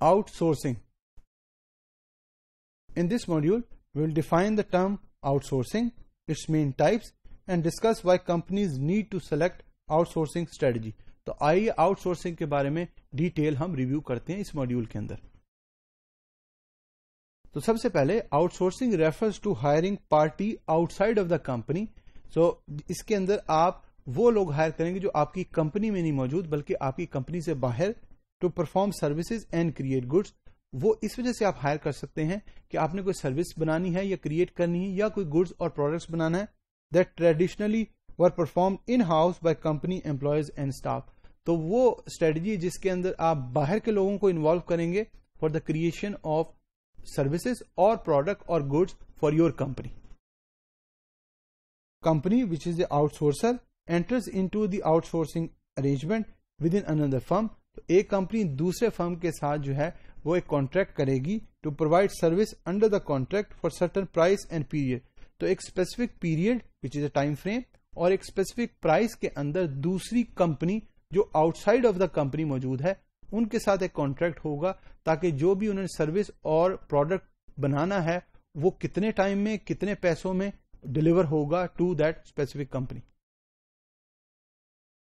outsourcing. In this module, we will define the term outsourcing, its main types, and discuss why companies need to select outsourcing strategy. तो आइए outsourcing के बारे में detail हम review करते हैं इस मॉड्यूल के अंदर तो सबसे पहले outsourcing refers to hiring party outside of the company so इसके अंदर आप वो लोग हायर करेंगे जो आपकी कंपनी में नहीं मौजूद बल्कि आपकी कंपनी से बाहर to perform services and create goods वो इस वजह से आप हायर कर सकते हैं कि आपने कोई सर्विस बनानी है या क्रिएट करनी है या कोई गुड्स और प्रोडक्ट्स बनाना है that traditionally were performed in house by company employees and staff तो वो स्ट्रेटजी जिसके अंदर आप बाहर के लोगों को इन्वॉल्व करेंगे for the creation of services और प्रोडक्ट और goods for your company company which is the outsourcer enters into the outsourcing arrangement with in another firm तो एक कंपनी दूसरे फर्म के साथ जो है, वो एक कॉन्ट्रैक्ट करेगी to provide service under the contract for certain price and period तो एक specific period which is a time frame और एक स्पेसिफिक प्राइस के अंदर दूसरी कंपनी जो आउटसाइड ऑफ़ द कंपनी मौजूद है, उनके साथ एक कॉन्ट्रैक्ट होगा, ताकि जो भी उन्होंने सर्विस और प्रोडक्ट बनाना है, वो कितने टाइम में, कितने पैसों में डिलीवर होगा to that specific company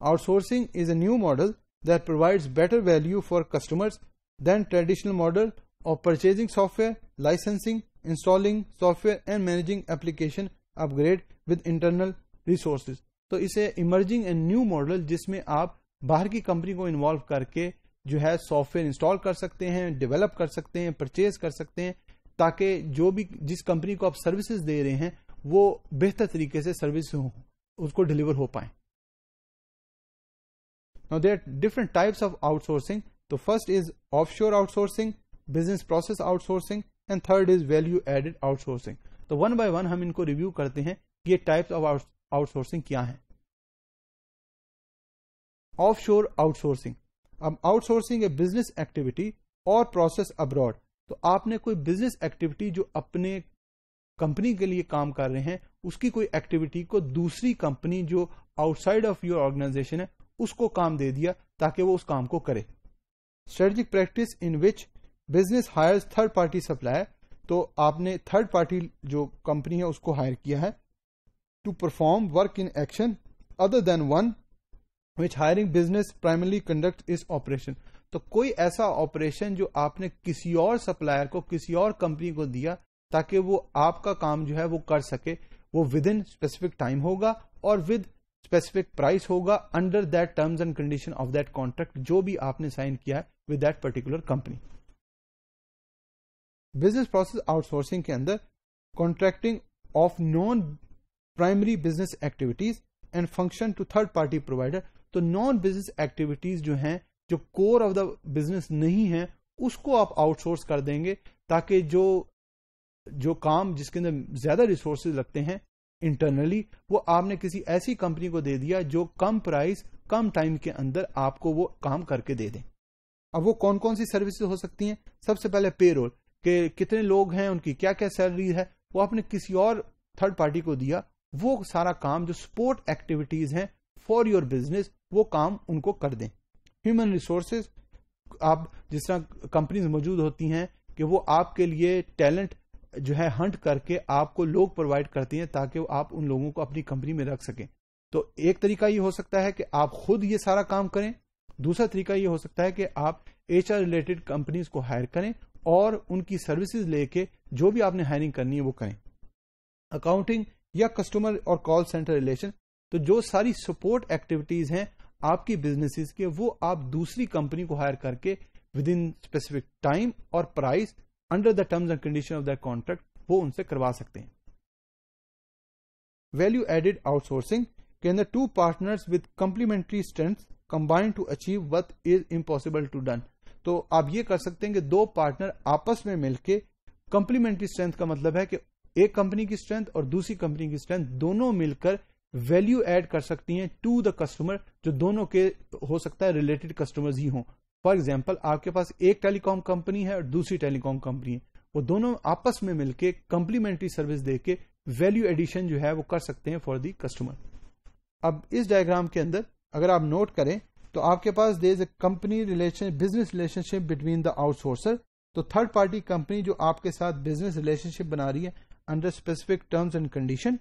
outsourcing is a new model that provides better value for customers than traditional model of purchasing software, licensing, installing software and managing application upgrade with internal resources. तो इसे emerging and new model जिसमें आप बाहर की company को involve करके जो है सॉफ्टवेयर इंस्टॉल कर सकते हैं डेवलप कर सकते हैं परचेज कर सकते हैं ताकि जो भी जिस कंपनी को आप सर्विसेज़ दे रहे हैं वो बेहतर तरीके से सर्विस हो उसको डिलीवर हो पाए Now there are different types of outsourcing. The first is offshore outsourcing, business process outsourcing and third is value added outsourcing. तो वन बाय वन हम इनको रिव्यू करते हैं कि ये टाइप्स ऑफ़ आउटसोर्सिंग क्या है ऑफ़ शोर आउटसोर्सिंग अब आउटसोर्सिंग ए बिज़नेस एक्टिविटी और प्रोसेस अब्रॉड तो आपने कोई बिज़नेस एक्टिविटी जो अपने कंपनी के लिए काम कर रहे हैं उसकी कोई एक्टिविटी को दूसरी कंपनी जो आउटसाइड ऑफ़ योर ऑर्गेनाइजेशन है उसको काम दे दिया ताकि वो उस काम को करे। Strategic practice in which business hire third party supplier तो आपने थर्ड पार्टी जो कंपनी है उसको हायर किया है to perform work in action other than one which hiring business primarily conduct इस ऑपरेशन तो कोई ऐसा ऑपरेशन जो आपने किसी और सप्लायर को, किसी और कंपनी को दिया ताकि वो आपका काम जो है वो कर सके, वो विद इन स्पेसिफिक टाइम होगा और विद स्पेसिफिक प्राइस होगा under that terms and condition of that contract जो भी आपने साइन किया है with that particular company business process outsourcing के अंदर contracting of non primary business activities and function to third party provider तो non business activities जो हैं, जो कोर ऑफ़ द बिज़नेस नहीं है, उसको आप आउटसोर्स कर देंगे ताकि जो जो काम जिसके अंदर ज़्यादा रिसोर्सेज लगते हैं इंटरनली वो आपने किसी ऐसी कंपनी को दे दिया जो कम प्राइस कम टाइम के अंदर आपको वो काम करके दे दें। अब वो कौन कौन सी सर्विसेज़ हो सकती हैं? सबसे पहले पेरोल के कितने लोग हैं उनकी क्या क्या सैलरी है, वो आपने किसी और थर्ड पार्टी को दिया, वो सारा काम, जो स्पोर्ट एक्टिविटीज़ हैं फॉर योर बिज़नेस वो काम उनको कर दें। ह्यूमन रिसोर्सेज आप जिस तरह कंपनीज़ मौजूद होती हैं, कि वो आपके लिए टैलेंट जो है हंट करके आपको लोग प्रोवाइड करती हैं ताकि आप उन लोगों को अपनी कंपनी में रख सकें। तो एक तरीका ये हो सकता है कि आप खुद ये सारा काम करें। दूसरा तरीका ये हो सकता है कि आप एचआर रिलेटेड कंपनीज़ को हायर करें और उनकी सर्विसेज़ लेके जो भी आपने हायरिंग करनी है वो करें। अकाउंटिंग या कस्टमर और कॉल सेंटर रिलेशन तो जो सारी सपोर्ट एक्टिविटीज़ हैं आपकी बिजनेसेस के, वो आप दूसरी कंपनी को हायर करके विद इन स्पेसिफिक टाइम और price under the terms and condition of the contract वो उनसे करवा सकते हैं। वैल्यू एडेड आउटसोर्सिंग के अंदर two partners with complementary strength combined to achieve what is impossible to done तो आप ये कर सकते हैं कि दो पार्टनर आपस में मिलकर कंप्लीमेंट्री स्ट्रेंथ का मतलब है कि एक कंपनी की स्ट्रेंथ और दूसरी कंपनी की स्ट्रेंथ दोनों मिलकर वैल्यू ऐड कर सकती हैं टू द कस्टमर जो दोनों के हो सकता है रिलेटेड कस्टमर्स ही हों। फॉर एग्ज़ाम्पल आपके पास एक टेलीकॉम कंपनी है और दूसरी टेलीकॉम कंपनी है। वो दोनों आपस में मिलकर कंप्लीमेंट्री सर्विस देके वैल्यू एडिशन जो है वो कर सकते हैं फॉर दी कस्टमर अब इस डायग्राम के अंदर अगर आप नोट करें तो आपके पास they is a company relation business relationship between the outsourcer तो थर्ड पार्टी कंपनी जो आपके साथ बिज़नेस रिलेशनशिप बना रही है under specific terms and condition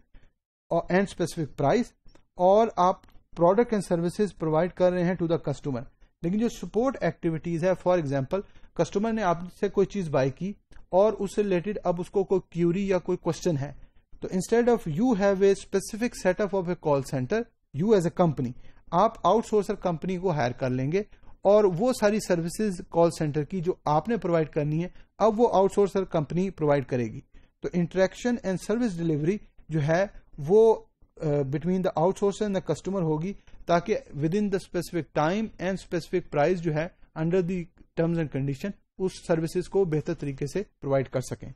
और एंड स्पेसिफिक प्राइस और आप प्रोडक्ट एंड सर्विसेज़ प्रोवाइड कर रहे हैं टू द कस्टमर लेकिन जो सपोर्ट एक्टिविटीज़ है फॉर एग्ज़ाम्पल कस्टमर ने आपसे कोई चीज़ बाय की और उससे रिलेटेड अब उसको कोई क्यूरी या कोई क्वेश्चन है तो instead of you have a specific setup of a call centre you as a company आप आउटसोर्सर कंपनी को हायर कर लेंगे और वो सारी सर्विसेज़ कॉल सेंटर की जो आपने प्रोवाइड करनी है, अब वो आउटसोर्सर कंपनी प्रोवाइड करेगी। तो इंटरेक्शन एंड सर्विस डिलीवरी जो है, वो between the outsourcer and the customer होगी। ताकि within the specific time and specific price जो है under the terms and condition उस सर्विसेज़ को बेहतर तरीके से प्रोवाइड कर सकें।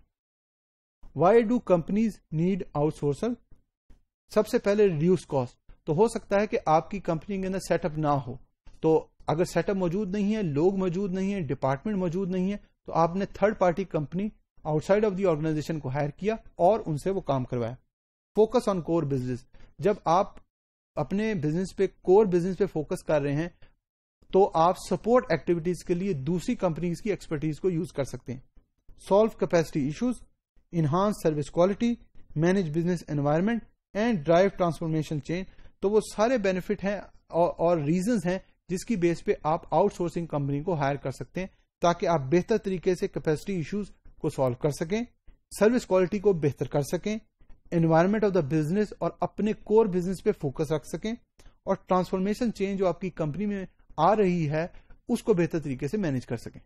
Why do companies need outsourcer सबसे पहले रिड्यूस कॉस्ट तो हो सकता है कि आपकी कंपनी के अंदर सेटअप ना हो। तो अगर सेटअप मौजूद नहीं है, लोग मौजूद नहीं है डिपार्टमेंट मौजूद नहीं है तो आपने third party company outside of the organization को हायर किया और उनसे वो काम करवाया। फोकस ऑन कोर बिज़नेस जब आप अपने बिज़नेस पे कोर बिज़नेस पे फोकस कर रहे हैं तो आप सपोर्ट एक्टिविटीज़ के लिए दूसरी कंपनीज़ की एक्सपर्टीज को यूज़ कर सकते हैं। Solve capacity issues enhance service quality manage business environment and drive transformation change तो वो सारे बेनिफिट हैं और, और रीजंस हैं जिसकी बेस पे आप आउटसोर्सिंग कंपनी को हायर कर सकते हैं ताकि आप बेहतर तरीके से कैपेसिटी इश्यूज़ को सॉल्व कर सकें सर्विस क्वालिटी को बेहतर कर सकें एनवायरमेंट ऑफ़ द बिज़नेस और अपने कोर बिज़नेस पे फोकस रख सकें और ट्रांसफॉर्मेशन चेंज जो आपकी कंपनी में आ रही है, उसको बेहतर तरीके से मैनेज कर सकें।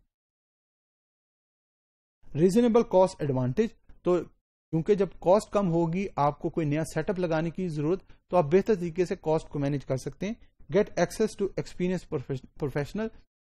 रीजनेबल कॉस्ट एडवांटेज तो क्योंकि जब कॉस्ट कम होगी, आपको कोई नया सेटअप लगाने की ज़रूरत तो आप बेहतर तरीके से कॉस्ट को मैनेज कर सकते हैं। Get access to experience professional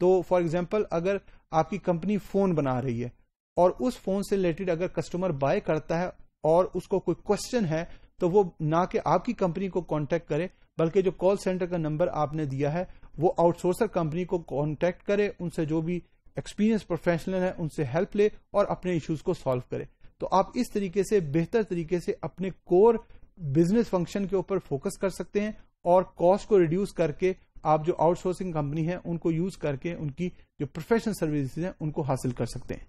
तो फॉर एग्ज़ाम्पल अगर आपकी कंपनी फ़ोन बना रही है और उस फ़ोन से रिलेटेड अगर कस्टमर बाय करता है और उसको कोई क्वेश्चन है तो वो ना कि आपकी कंपनी को कांटेक्ट करे, बल्कि जो कॉल सेंटर का नंबर आपने दिया है, वो आउटसोर्सर कंपनी को कांटेक्ट करे, उनसे जो भी एक्सपीरियंस प्रोफेशनल है, उनसे हेल्प ले और अपने इश्यूज़ को सॉल्व करे। तो आप इस तरीके से, बेहतर तरीके से अपने कोर बिज़नेस फ़ंक्शन के ऊपर फोकस कर सकते हैं और कॉस्ट को रिड्यूस करके आप जो आउटसोर्सिंग कंपनी है, उनको यूज़ करके उनकी जो प्रोफेशनल सर्विसेज़ हैं, उनको हासिल कर सकते हैं।